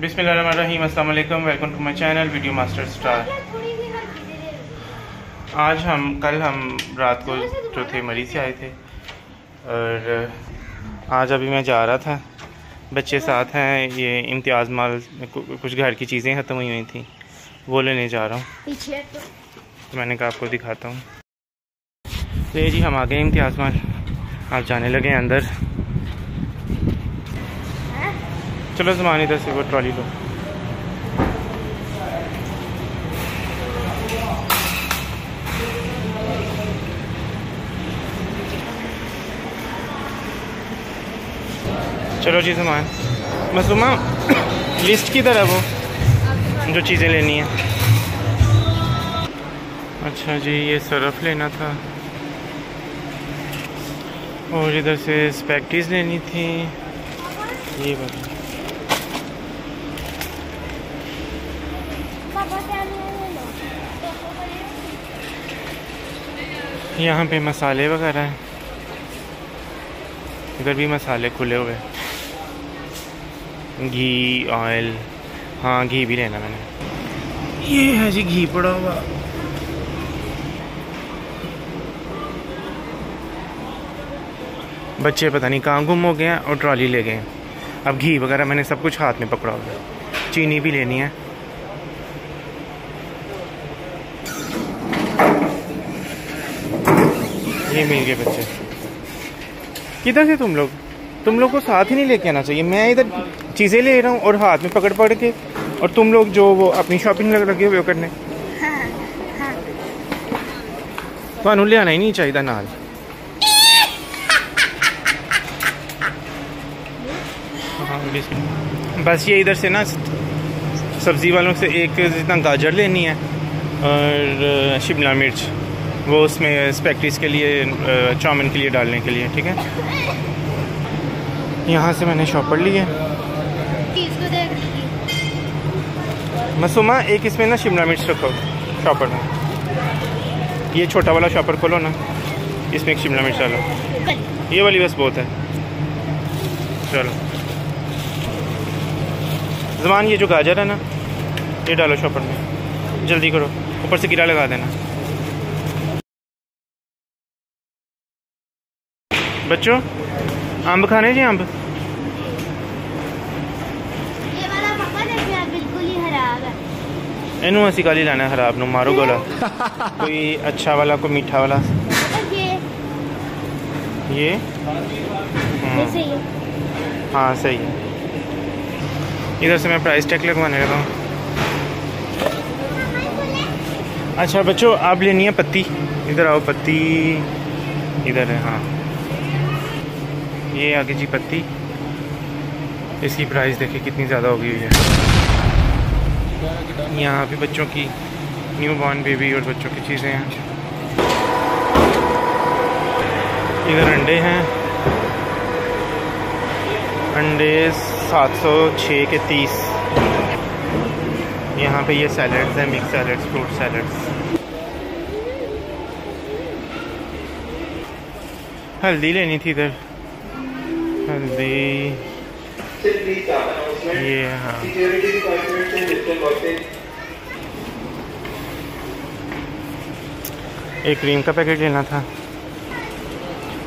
बिसमीम अल्लाम welcome to my channel video master star. आज हम कल हम रात को जो थे मरी से आए थे। और आज अभी मैं जा रहा था। बच्चे साथ हैं ये इम्तियाज़ माल कुछ घर की चीज़ें ख़त्म हुई हुई थी। वो लेने जा रहा हूँ। तो, तो मैंने कहा आपको दिखाता हूँ। तो जी हम आ गए इम्तियाज़ माल। आप जाने लगे अंदर। चलो सामान इधर से वो ट्रॉली लो। चलो जी सामान मसूमा लिस्ट की तरह वो? जो चीज़ें लेनी है। अच्छा जी, ये सरफ लेना था। और इधर से स्पेक्टिस लेनी थी। ये बता यहाँ पे मसाले वगैरह हैं। इधर भी मसाले खुले हुए। घी ऑयल हाँ घी भी लेना मैंने। ये है जी घी पड़ा हुआ। बच्चे पता नहीं कहाँ गुम हो गए हैं और ट्रॉली ले गए हैं। अब घी वगैरह मैंने सब कुछ हाथ में पकड़ा हुआ है। चीनी भी लेनी है। ये मिल गए बच्चे। किधर से तुम लोग? तुम लोग को साथ ही नहीं लेके आना चाहिए। मैं इधर चीज़ें ले रहा हूँ और हाथ में पकड़ पकड़ के और तुम लोग जो वो अपनी शॉपिंग लग लगे हुए करने। तो ले आना ही नहीं चाहिए नाल। हाँ, बस ये इधर से ना सब्ज़ी वालों से एक जितना गाजर लेनी है और शिमला मिर्च। वो उसमें स्पेक्टिस के लिए चाउमिन के लिए डालने के लिए, ठीक है? यहाँ से मैंने शॉपर लिए मसूमा, एक इसमें ना शिमला मिर्च रखो शॉपर में ये छोटा वाला शॉपर खोलो ना, इसमें एक शिमला मिर्च डालो। ये वाली बस बहुत है। चलो। जमान ये जो गाजर है ना, ये डालो शॉपर में। जल्दी करो, ऊपर से कीड़ा लगा देना। बच्चों अंब खाने जी अंब ਇਹਨੂੰ ਅਸੀਂ ਕਾਲੀ ਲੈਣਾ ਖਰਾਬ ਨੂੰ ਮਾਰੋ ਗੋਲਾ कोई अच्छा वाला कोई मीठा वाला ये हाँ सही है इधर से मैं प्राइस टैग लगवाने लगा हूँ अच्छा बच्चों आप लेनी है पत्ती इधर आओ पत्ती इधर है हाँ ये आगे जी पत्ती। इसकी प्राइस देखिए कितनी ज़्यादा हो गई है। यहाँ पे बच्चों की न्यू बॉर्न बेबी और बच्चों की चीज़ें हैं। इधर अंडे हैं। अंडे 706 के 30 यहाँ पे ये सैलड्स हैं मिक्स सैलड्स फ्रूट सैलड्स हल्दी लेनी थी इधर। हल्दी ये हाँ। एक क्रीम का पैकेट लेना था।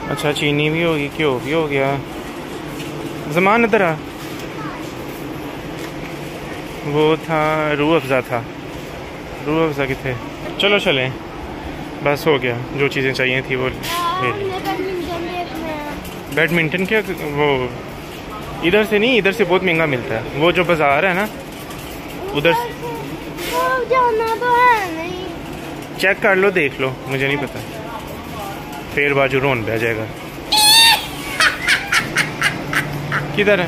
अच्छा चीनी भी होगी, क्यों? भी हो गया। जमान इधर आ। वो था रूह अफ़ज़ा था। रूह अफ़ज़ा कितने चलो, चलें। बस हो गया। जो चीज़ें चाहिए थी वो ले ली। बैडमिंटन क्या वो इधर से नहीं इधर से बहुत महँगा मिलता है। वो जो बाज़ार है ना उधर जाना तो चेक कर लो देख लो मुझे नहीं पता। फिर बाजू रोन बह जाएगा। किधर है?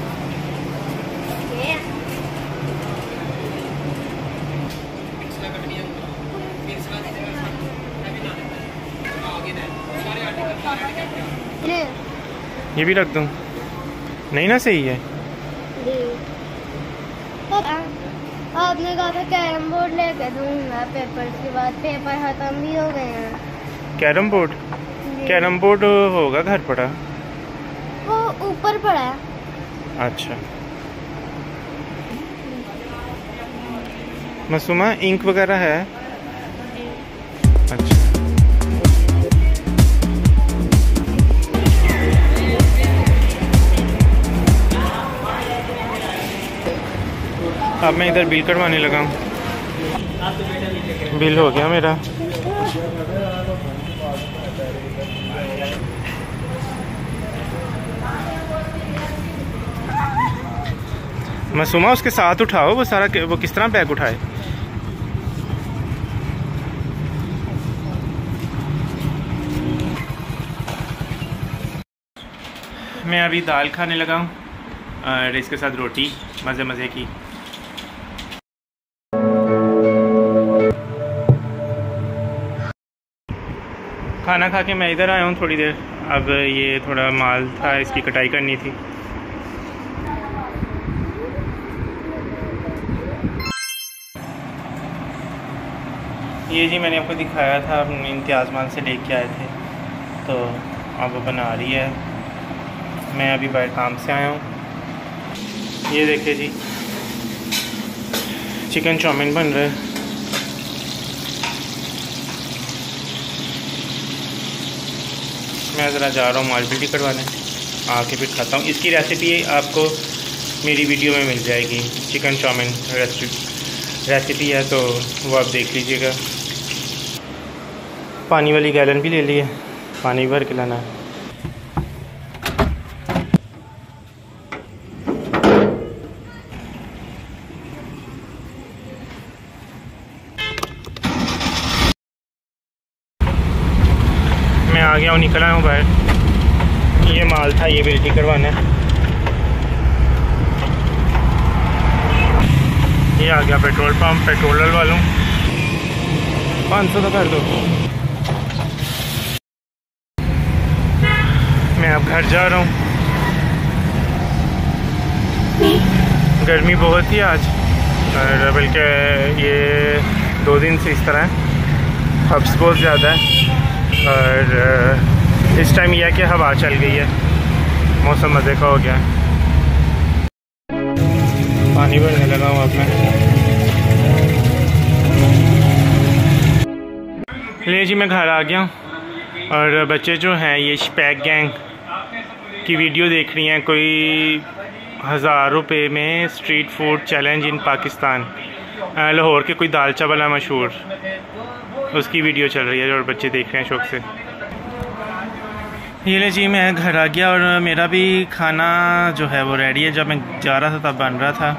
ये भी रख दूँ। नहीं ना सही है। आपने कहा था कैरम बोर्ड लेके दूँगा पेपर के बाद पेपर खत्म भी हो गए हैं। Carrom board? कैरम बोर्ड होगा घर पड़ा? वो ऊपर पड़ा है। अच्छा। मसूमा इंक वगैरह है? अब मैं इधर बिल कटवाने लगा हूँ। बिल हो गया मेरा। मसूमा उसके साथ उठाओ, वो सारा वो किस तरह बैग उठाए? मैं अभी दाल खाने लगा हूँ और इसके साथ रोटी मज़े मज़े की। खाना खा के मैं इधर आया हूँ थोड़ी देर। अब ये थोड़ा माल था, इसकी कटाई करनी थी। ये जी मैंने आपको दिखाया था अपने इम्तियाज़ माल से लेके आए थे। तो अब बना रही है। मैं अभी बाहर काम से आया हूँ। ये देखिए जी, चिकन चाउमीन बन रहा है। मैं ज़रा जा रहा हूँ माल बिल्टी करवाने। आके फिर खाता हूँ। इसकी रेसिपी आपको मेरी वीडियो में मिल जाएगी। चिकन चाउमिन रेसिपी है तो वो आप देख लीजिएगा। पानी वाली गैलन भी ले लिए पानी भर के लाना है। आ गया हूँ, निकल हूँ बाहर। ये माल था, ये बिल्टी करवाना है। ये आ गया पेट्रोल पंप पेट्रोल डलवा लूँ पाँच सौ तो कर दो। मैं अब घर जा रहा हूँ। गर्मी बहुत ही आज और बल्कि ये दो दिन से इस तरह है। हब्स बहुत ज़्यादा है। और इस टाइम यह कि हवा चल गई है। मौसम मज़े का हो गया है। पानी भरने लगा हूँ अब मैं। ले जी, मैं घर आ गया हूँ। और बच्चे जो हैं, ये स्पैक गैंग की वीडियो देख रही हैं। कोई हज़ार रुपये में street food challenge in Pakistan Lahore के कोई दाल चावल है मशहूर। उसकी वीडियो चल रही है और बच्चे देख रहे हैं शौक से। ये ले जी, मैं घर आ गया और मेरा भी खाना जो है वो रेडी है। जब मैं जा रहा था, तब बन रहा था।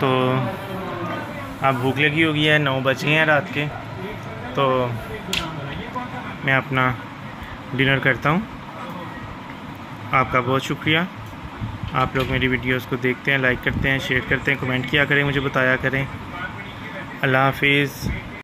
तो अब भूख लगी होगी है, नौ बजे हैं रात के। तो मैं अपना डिनर करता हूँ। आपका बहुत शुक्रिया। आप लोग मेरी वीडियोस को देखते हैं लाइक करते हैं शेयर करते हैं कमेंट किया करें, मुझे बताया करें। अल्लाह हाफिज़।